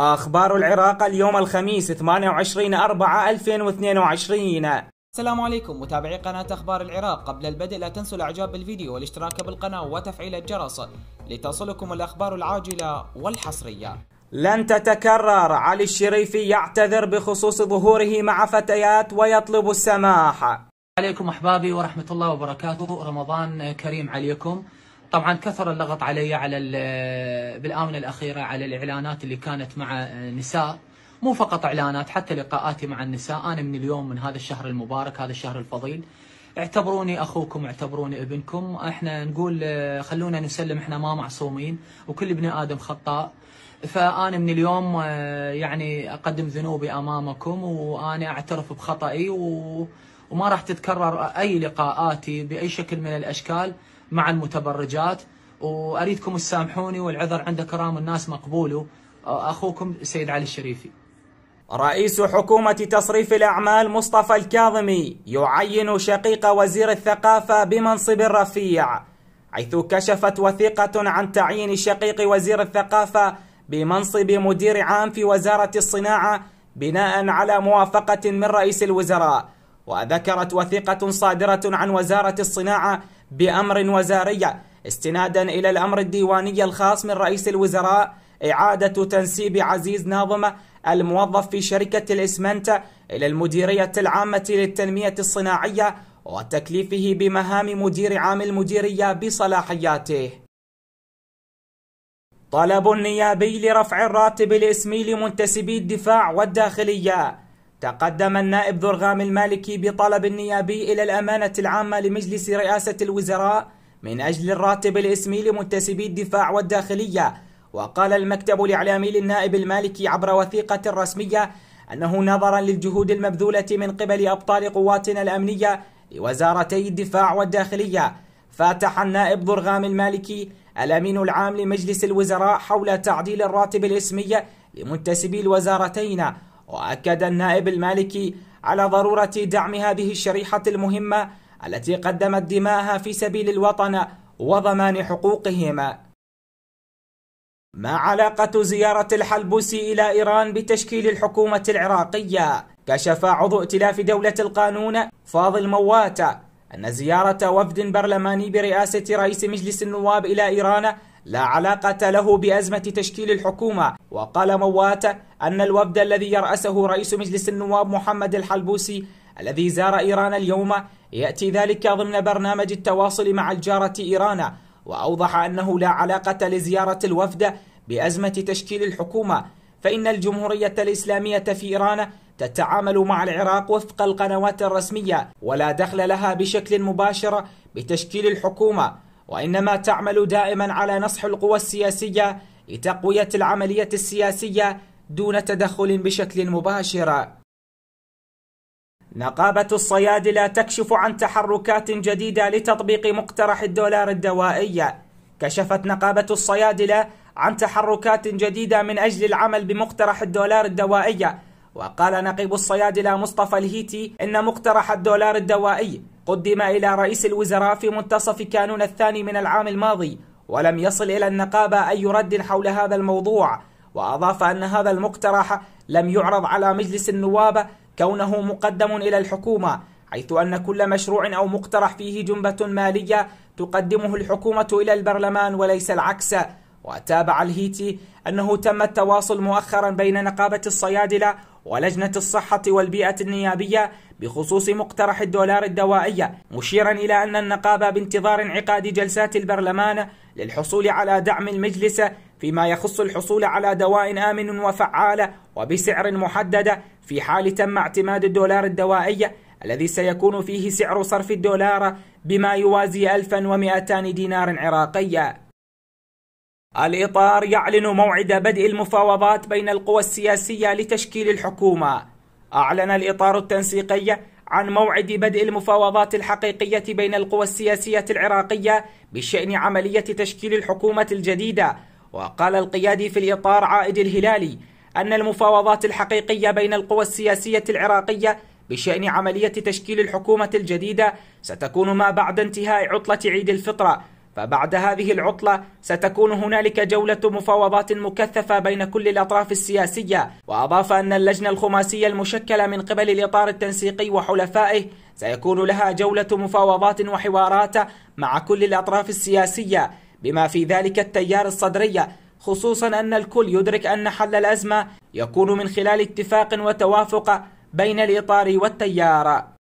أخبار العراق اليوم الخميس 28 4 2022 السلام عليكم. متابعي قناة أخبار العراق. قبل البدء لا تنسوا الإعجاب بالفيديو والاشتراك بالقناة وتفعيل الجرس لتصلكم الأخبار العاجلة والحصرية. لن تتكرر. علي الشريفي يعتذر بخصوص ظهوره مع فتيات ويطلب السماح. عليكم أحبابي ورحمة الله وبركاته. رمضان كريم عليكم. طبعا كثر اللغط علي على بالآونة الأخيرة على الإعلانات اللي كانت مع نساء. مو فقط إعلانات حتى لقاءاتي مع النساء. أنا من اليوم من هذا الشهر المبارك هذا الشهر الفضيل. اعتبروني أخوكم اعتبروني ابنكم. إحنا نقول خلونا نسلم إحنا ما معصومين وكل ابن آدم خطاء. فأنا من اليوم يعني أقدم ذنوبي أمامكم وأنا أعترف بخطئي و... وما راح تتكرر أي لقاءاتي بأي شكل من الأشكال. مع المتبرجات. وأريدكم تسامحوني والعذر عند كرام الناس مقبول. أخوكم سيد علي الشريفي. رئيس حكومة تصريف الأعمال مصطفى الكاظمي يعين شقيق وزير الثقافة بمنصب رفيع حيث كشفت وثيقة عن تعيين شقيق وزير الثقافة بمنصب مدير عام في وزارة الصناعة بناء على موافقة من رئيس الوزراء. وذكرت وثيقة صادرة عن وزارة الصناعة بأمر وزاري استنادا إلى الأمر الديواني الخاص من رئيس الوزراء إعادة تنسيب عزيز ناظم الموظف في شركة الإسمنت إلى المديرية العامة للتنمية الصناعية وتكليفه بمهام مدير عام المديرية بصلاحياته. طلب نيابي لرفع الراتب الإسمي لمنتسبي الدفاع والداخلية. تقدم النائب ذرغام المالكي بطلب نيابي إلى الأمانة العامة لمجلس رئاسة الوزراء من أجل الراتب الإسمي لمنتسبي الدفاع والداخلية. وقال المكتب الإعلامي للنائب المالكي عبر وثيقة رسمية أنه نظرا للجهود المبذولة من قبل أبطال قواتنا الأمنية لوزارتي الدفاع والداخلية. فاتح النائب ضرغام المالكي الأمين العام لمجلس الوزراء حول تعديل الراتب الإسمي لمنتسبي الوزارتين. وأكد النائب المالكي على ضرورة دعم هذه الشريحة المهمة التي قدمت دماءها في سبيل الوطن وضمان حقوقهم ما علاقة زيارة الحلبوسي إلى إيران بتشكيل الحكومة العراقية؟ كشف عضو ائتلاف دولة القانون فاضل موات أن زيارة وفد برلماني برئاسة رئيس مجلس النواب إلى إيران لا علاقة له بأزمة تشكيل الحكومة. وقال موات أن الوفد الذي يرأسه رئيس مجلس النواب محمد الحلبوسي الذي زار إيران اليوم يأتي ذلك ضمن برنامج التواصل مع الجارة إيران وأوضح أنه لا علاقة لزيارة الوفد بأزمة تشكيل الحكومة. فإن الجمهورية الإسلامية في إيران تتعامل مع العراق وفق القنوات الرسمية ولا دخل لها بشكل مباشر بتشكيل الحكومة. وإنما تعمل دائما على نصح القوى السياسية لتقوية العملية السياسية دون تدخل بشكل مباشر. نقابة الصيادلة تكشف عن تحركات جديدة لتطبيق مقترح الدولار الدوائي. كشفت نقابة الصيادلة عن تحركات جديدة من أجل العمل بمقترح الدولار الدوائي. وقال نقيب الصيادلة مصطفى الهيتي إن مقترح الدولار الدوائي قدم إلى رئيس الوزراء في منتصف كانون الثاني من العام الماضي ولم يصل إلى النقابة أي رد حول هذا الموضوع وأضاف أن هذا المقترح لم يعرض على مجلس النواب كونه مقدم إلى الحكومة حيث أن كل مشروع أو مقترح فيه جنبة مالية تقدمه الحكومة إلى البرلمان وليس العكس. وتابع الهيتي أنه تم التواصل مؤخرا بين نقابة الصيادلة ولجنة الصحة والبيئة النيابية بخصوص مقترح الدولار الدوائية مشيرا إلى أن النقابة بانتظار انعقاد جلسات البرلمان للحصول على دعم المجلس فيما يخص الحصول على دواء آمن وفعال وبسعر محدد في حال تم اعتماد الدولار الدوائي الذي سيكون فيه سعر صرف الدولار بما يوازي 1200 دينار عراقي الإطار يعلن موعد بدء المفاوضات بين القوى السياسية لتشكيل الحكومة. أعلن الإطار التنسيقي عن موعد بدء المفاوضات الحقيقية بين القوى السياسية العراقية بشأن عملية تشكيل الحكومة الجديدة. وقال القيادي في الإطار عائد الهلالي أن المفاوضات الحقيقية بين القوى السياسية العراقية بشأن عملية تشكيل الحكومة الجديدة ستكون ما بعد انتهاء عطلة عيد الفطر. فبعد هذه العطلة ستكون هنالك جولة مفاوضات مكثفة بين كل الأطراف السياسية وأضاف أن اللجنة الخماسية المشكلة من قبل الإطار التنسيقي وحلفائه سيكون لها جولة مفاوضات وحوارات مع كل الأطراف السياسية بما في ذلك التيار الصدرية خصوصا أن الكل يدرك أن حل الأزمة يكون من خلال اتفاق وتوافق بين الإطار والتيار.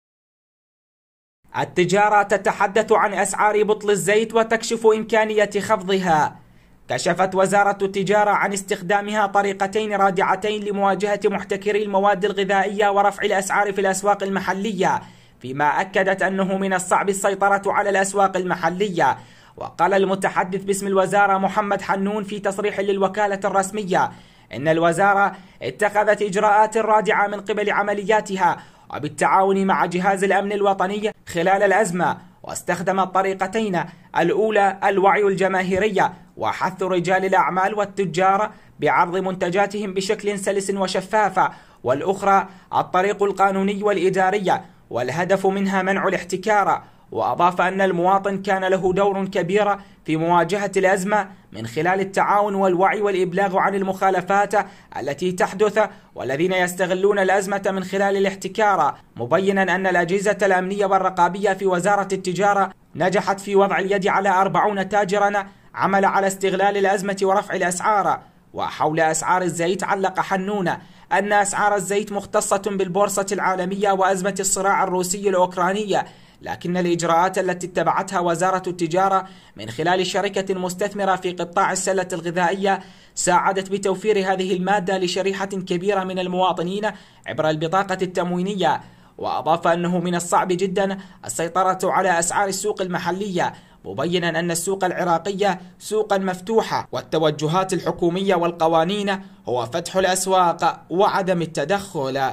التجارة تتحدث عن أسعار بطل الزيت وتكشف إمكانية خفضها. كشفت وزارة التجارة عن استخدامها طريقتين رادعتين لمواجهة محتكري المواد الغذائية ورفع الأسعار في الأسواق المحلية فيما أكدت أنه من الصعب السيطرة على الأسواق المحلية. وقال المتحدث باسم الوزارة محمد حنون في تصريح للوكالة الرسمية إن الوزارة اتخذت إجراءات رادعة من قبل عملياتها وبالتعاون مع جهاز الأمن الوطني خلال الأزمة واستخدمت طريقتين الأولى الوعي الجماهيري وحث رجال الأعمال والتجار بعرض منتجاتهم بشكل سلس وشفاف والأخرى الطريق القانوني والإداري والهدف منها منع الاحتكار وأضاف أن المواطن كان له دور كبير في مواجهة الأزمة من خلال التعاون والوعي والإبلاغ عن المخالفات التي تحدث والذين يستغلون الأزمة من خلال الاحتكار. مبينا أن الأجهزة الأمنية والرقابية في وزارة التجارة نجحت في وضع اليد على أربعون تاجرا عمل على استغلال الأزمة ورفع الأسعار. وحول أسعار الزيت علق حنون أن أسعار الزيت مختصة بالبورصة العالمية وأزمة الصراع الروسي الأوكراني. لكن الإجراءات التي اتبعتها وزارة التجارة من خلال شركة مستثمرة في قطاع السلة الغذائية ساعدت بتوفير هذه المادة لشريحة كبيرة من المواطنين عبر البطاقة التموينية وأضاف أنه من الصعب جدا السيطرة على أسعار السوق المحلية مبينا أن السوق العراقية سوقا مفتوحة والتوجهات الحكومية والقوانين هو فتح الأسواق وعدم التدخل.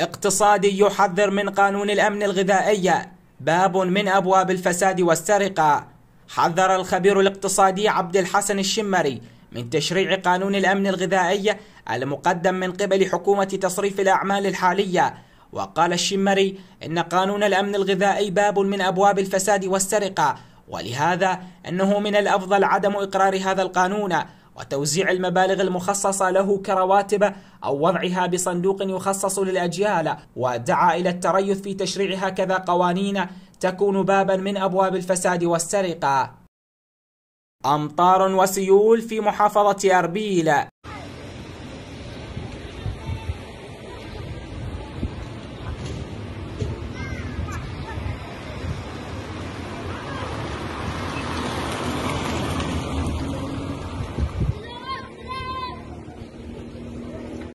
اقتصادي يحذر من قانون الأمن الغذائي. باب من أبواب الفساد والسرقة. حذر الخبير الاقتصادي عبد الحسن الشمري من تشريع قانون الأمن الغذائي المقدم من قبل حكومة تصريف الأعمال الحالية. وقال الشمري إن قانون الأمن الغذائي باب من أبواب الفساد والسرقة ولهذا أنه من الأفضل عدم إقرار هذا القانون. وتوزيع المبالغ المخصصة له كرواتب أو وضعها بصندوق يخصص للأجيال ودعا إلى التريث في تشريع هكذا قوانين تكون بابا من أبواب الفساد والسرقة. أمطار وسيول في محافظة أربيل.